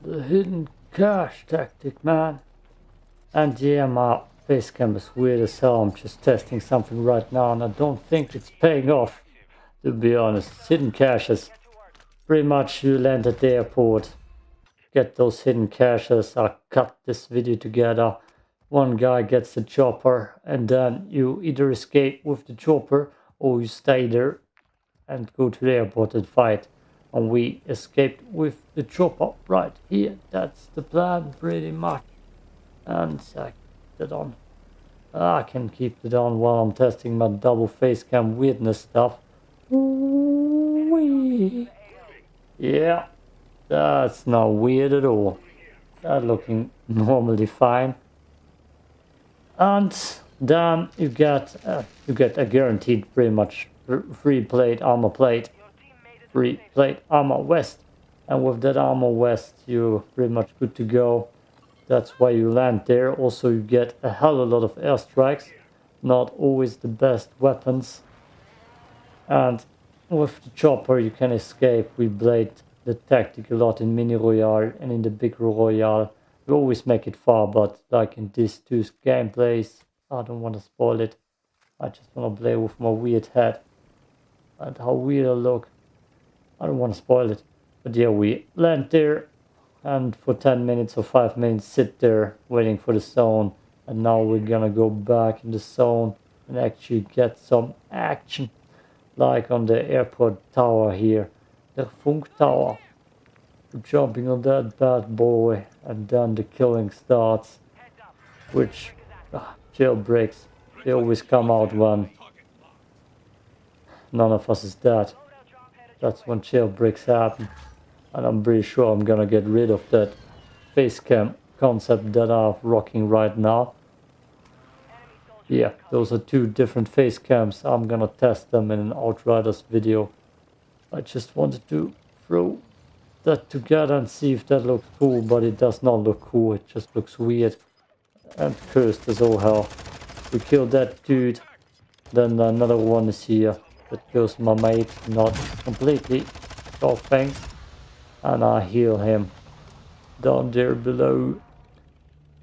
The hidden cache tactic, man. And yeah, my face cam is weird as hell. I'm just testing something right now and I don't think it's paying off. To be honest, hidden caches. Pretty much you land at the airport, get those hidden caches. I cut this video together. One guy gets the chopper and then you either escape with the chopper or you stay there and go to the airport and fight. And we escaped with the chopper right here. That's the plan pretty much. And I it on. I can keep it on while I'm testing my double face cam weirdness stuff. Wee. Yeah, that's not weird at all. That looking normally fine. And then you get uh, you get a guaranteed pretty much free plate armor plate, free plate armor west and with that armor west you're pretty much good to go. That's why you land there. Also you get a hell of a lot of airstrikes, not always the best weapons. And with the chopper you can escape. We played the tactic a lot in mini royale and in the big royale. We always make it far, but like in these two gameplays, I don't want to spoil it. I just want to play with my weird head and how weird I look. I don't want to spoil it. But yeah, we land there and for 10 minutes or 5 minutes sit there waiting for the zone. And now we're gonna go back in the zone and actually get some action like on the airport tower here, the Funk Tower. Jumping on that bad boy and then the killing starts, which ah, jailbreaks, they always come out when none of us is dead. That's when jailbreaks happen. And I'm pretty sure I'm gonna get rid of that face cam concept that I'm rocking right now yeah, those are two different face cams. I'm gonna test them in an Outriders video. I just wanted to throw that together and see if that looks cool, but it does not look cool. It just looks weird and cursed as all hell. We killed that dude. Then another one is here. That kills my mate, not completely. Oh, thanks. And I heal him down there below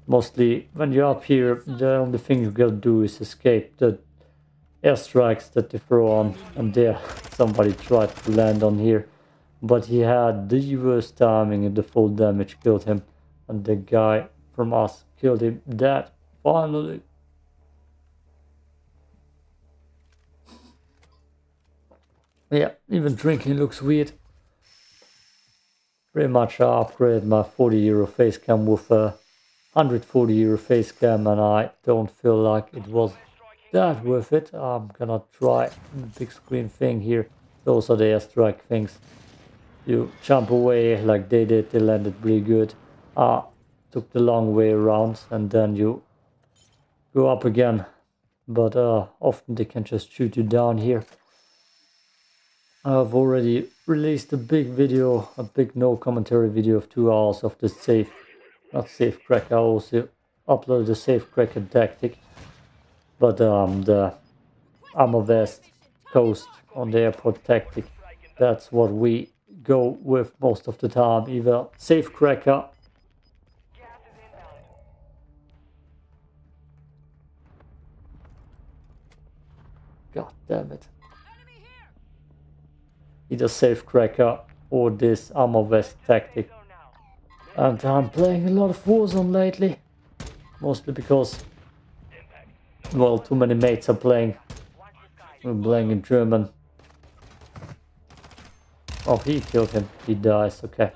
mostly when you're up here, the only thing you gotta do is escape the airstrikes that they throw on. And there, somebody tried to land on here. But he had the worst timing and the full damage killed him. And the guy from us killed him That finally. Yeah, even drinking looks weird. Pretty much I upgraded my 40 euro face cam with a 140 euro face cam and I don't feel like it was that worth it. I'm gonna try the big screen thing here. Those are the airstrike things. You jump away like they did, they landed pretty good. Ah, took the long way around and then you go up again. But uh, often they can just shoot you down here. I've already released a big video, a big no commentary video of two hours of the safe not safe crack, I also upload the safe cracker tactic. But um, the armor vest coast on the airport tactic, that's what we go with most of the time. Either safe cracker God damn it. Either safe cracker or this armor vest tactic. And I'm playing a lot of Warzone lately. Mostly because, well, too many mates are playing. We're playing in German. Oh, he killed him. He dies. Okay.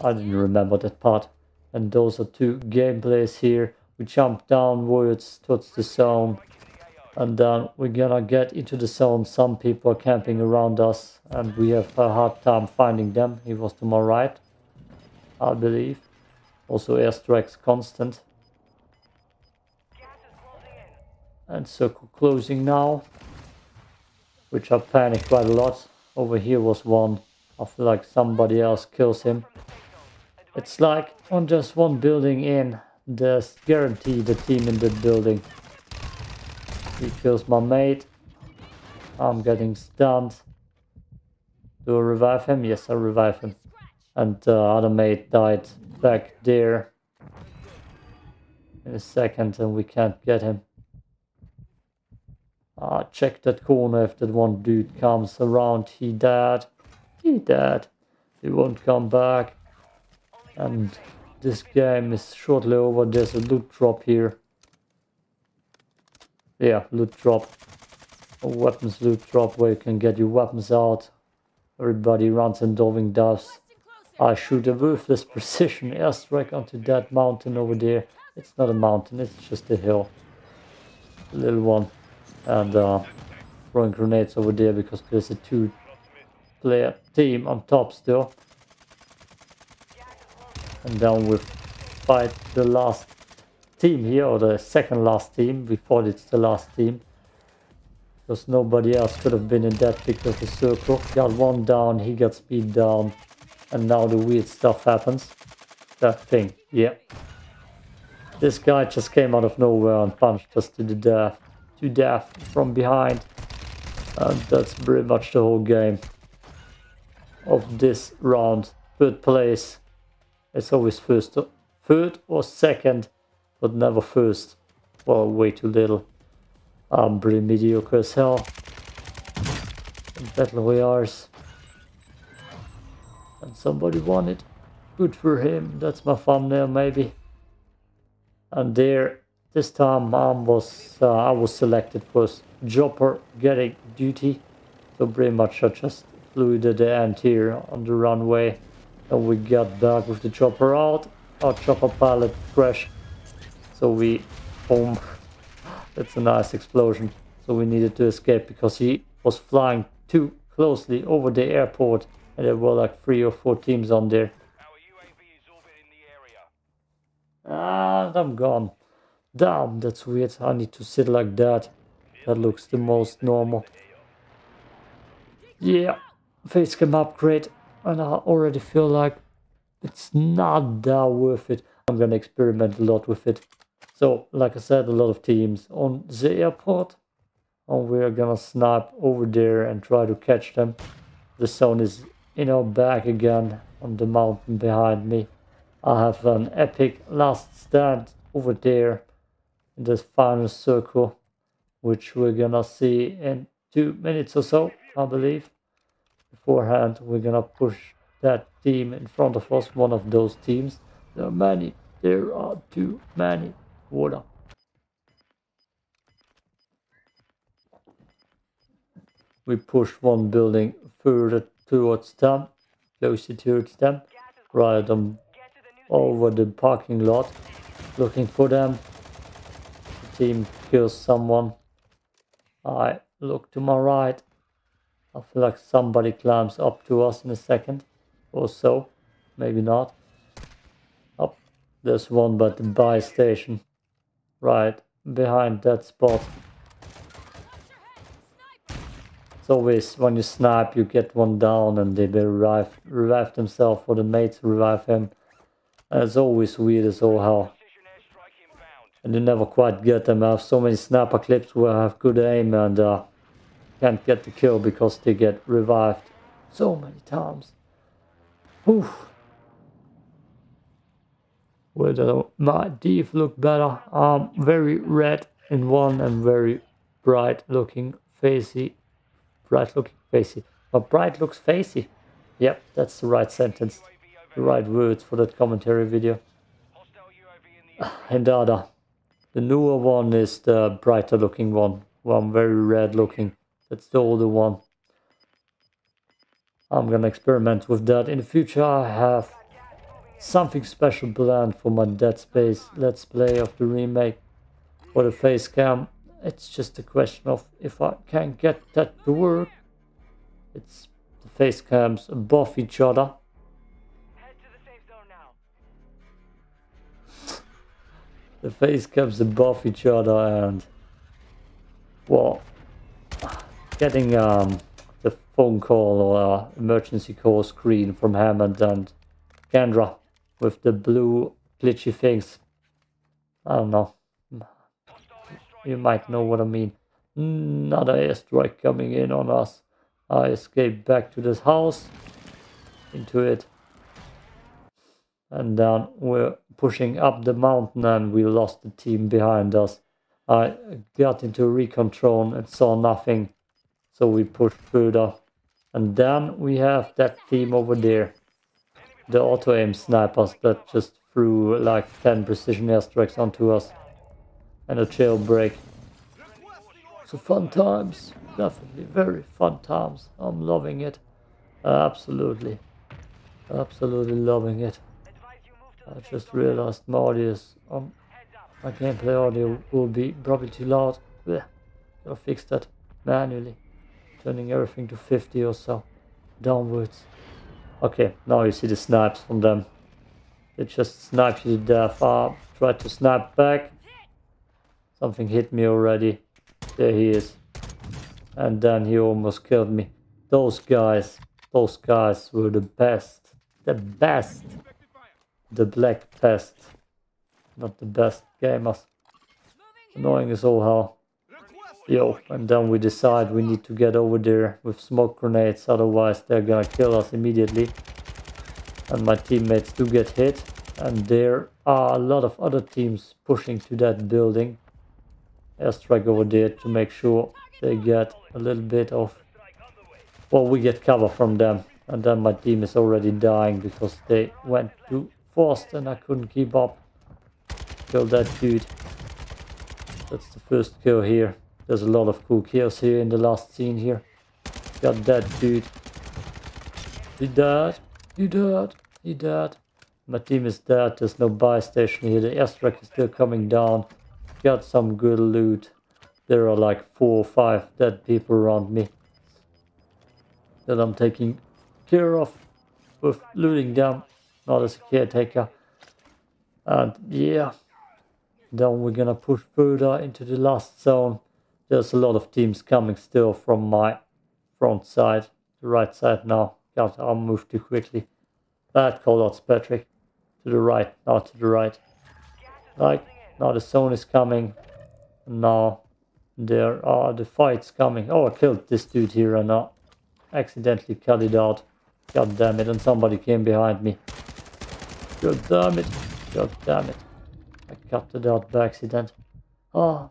I didn't remember that part. And those are two gameplays here. We jump downwards towards the zone. And then we're gonna get into the zone. Some people are camping around us. And we have a hard time finding them. He was to my right. I believe. Also airstrikes constant. And circle closing now. Which I panicked quite a lot. Over here was one. I feel like somebody else kills him. It's like on just one building in, there's guaranteed a team in the building. He kills my mate. I'm getting stunned. Do I revive him? Yes, I revive him. And the uh, other mate died back there in a second and we can't get him. Uh, check that corner if that one dude comes around. He dead. He dead. He won't come back. And this game is shortly over. There's a loot drop here. Yeah, loot drop. Weapons loot drop where you can get your weapons out. Everybody runs and diving does. I shoot a ruthless precision airstrike onto that mountain over there. It's not a mountain, it's just a hill. A little one. And uh, throwing grenades over there because there's a two player team on top still. And then we fight the last team here, or the second last team. We thought it's the last team. Because nobody else could have been in that big of circle. Got one down, he got speed down. And now the weird stuff happens. That thing, yeah. This guy just came out of nowhere and punched us to the death. To death from behind. And that's pretty much the whole game of this round. Third place. It's always first, third or second, but never first. Well, way too little. I'm pretty mediocre as hell. Battle Royales. And somebody won it. Good for him. That's my thumbnail maybe. And there, this time mom was uh, I was selected for Chopper getting duty. So pretty much I just flew to the end here on the runway. And we got back with the chopper out. Our chopper pilot crashed. So we, boom. That's a nice explosion. So we needed to escape because he was flying too closely over the airport. And there were like three or four teams on there. And I'm gone. Damn, that's weird. I need to sit like that. That looks the most normal. Yeah facecam upgrade and I already feel like it's not that worth it. I'm gonna experiment a lot with it. So, like I said, a lot of teams on the airport. And we're gonna snipe over there and try to catch them. The sun is in our back again on the mountain behind me. I have an epic last stand over there in this final circle, which we're gonna see in two minutes or so, I believe beforehand. We're gonna push that team in front of us, one of those teams. There are many. There are too many. Water. We push one building further towards them, closer towards them, rather than over the parking lot, looking for them. The team kills someone. I look to my right I feel like somebody climbs up to us in a second or so. Maybe not. Up. There's one by the buy station. Right behind that spot. It's always when you snipe you get one down and they revive, revive themselves or the mates revive him. And it's always weird as all hell. And you never quite get them. I have so many sniper clips where I have good aim and uh, can't get the kill because they get revived so many times. Oof. Whether my div look better? Um, very red in one and very bright looking facey. Bright looking facey. But bright looks facey. Yep, that's the right sentence. The right words for that commentary video. And the other. The newer one is the brighter looking one. One very red looking. That's the older one. I'm gonna experiment with that. In the future I have something special planned for my Dead Space Let's Play of the remake for the face cam. It's just a question of if I can get that to work. It's the face cams above each other. the face cams above each other and well getting um, the phone call or uh, emergency call screen from Hammond and Kendra with the blue glitchy things. I don't know. You might know what I mean. Another airstrike coming in on us. I escape back to this house. Into it. And then we're pushing up the mountain and we lost the team behind us. I got into recon drone and saw nothing. So we pushed further. And then we have that team over there. The auto-aim snipers that just threw like 10 precision airstrikes onto us. And a jailbreak. So fun times. Definitely very fun times. I'm loving it. Absolutely. Absolutely loving it. I just realized my audio is um, my gameplay audio will be probably too loud. Blech. Gotta fix that manually. Turning everything to 50 or so. Downwards. Okay, now you see the snipes from them. They just sniped you to death. I tried to snipe back. Something hit me already. There he is. And then he almost killed me. Those guys, those guys were the best. The best. The black pest. Not the best gamers. Annoying as all hell. Yo, and then we decide we need to get over there with smoke grenades, otherwise they're gonna kill us immediately. And my teammates do get hit, and there are a lot of other teams pushing to that building. Airstrike over there to make sure they get a little bit of... Well, we get cover from them. And then my team is already dying because they went too fast and I couldn't keep up. Kill that dude. That's the first kill here. There's a lot of cool kills here in the last scene here. Got that dude. He died. He died. He died. My team is dead. There's no buy station here. The airstrike is still coming down. Got some good loot. There are like four or five dead people around me. That I'm taking care of with looting them. Not as a caretaker. And yeah. Then we're gonna push further into the last zone. There's a lot of teams coming still from my front side, the right side now. God, I'll move too quickly. Bad callouts, Patrick. To the right, not to the right. Like, now the zone is coming. Now there are the fights coming. Oh, I killed this dude here and I accidentally cut it out. God damn it, and somebody came behind me. God damn it. God damn it. I cut it out by accident. Oh,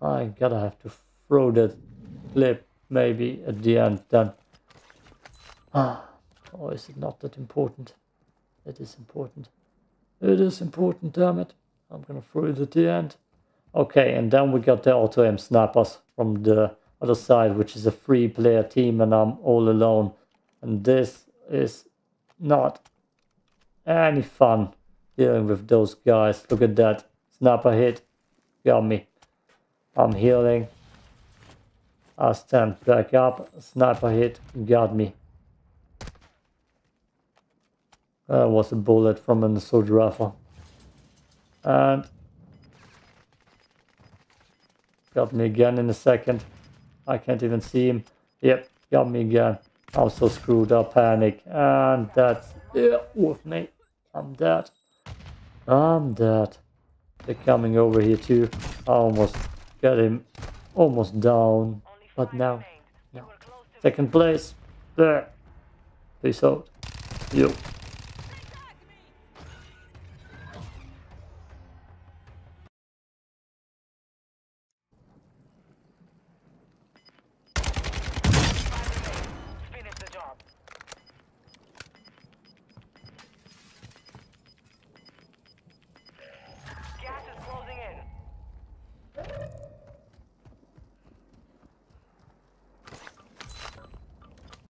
I gotta have to throw that clip maybe at the end then. Ah, or is it not that important? It is important. It is important, damn it. I'm gonna throw it at the end. Okay, and then we got the auto-aim snipers from the other side, which is a three-player team, and I'm all alone. And this is not any fun dealing with those guys. Look at that. Sniper hit. Got me. I'm healing. I stand back up. Sniper hit. Got me. That was a bullet from an assault rifle. And got me again in a second. I can't even see him. Yep, got me again. I'm so screwed up, panic. And that's it with me. I'm dead. I'm dead. They're coming over here too. I almost got him almost down. But now, no. Second place. There. Peace out. You.